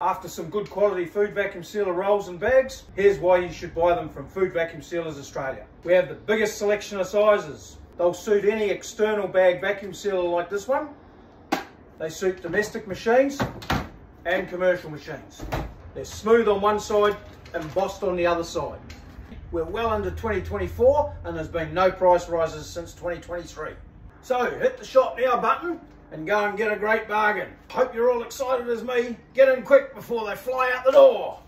After some good quality food vacuum sealer rolls and bags, here's why you should buy them from Food Vacuum Sealers Australia. We have the biggest selection of sizes. They'll suit any external bag vacuum sealer like this one. They suit domestic machines and commercial machines. They're smooth on one side embossed on the other side. We're well under 2024 and there's been no price rises since 2023. So hit the shop now button and go and get a great bargain. Hope you're all excited as me. Get in quick before they fly out the door.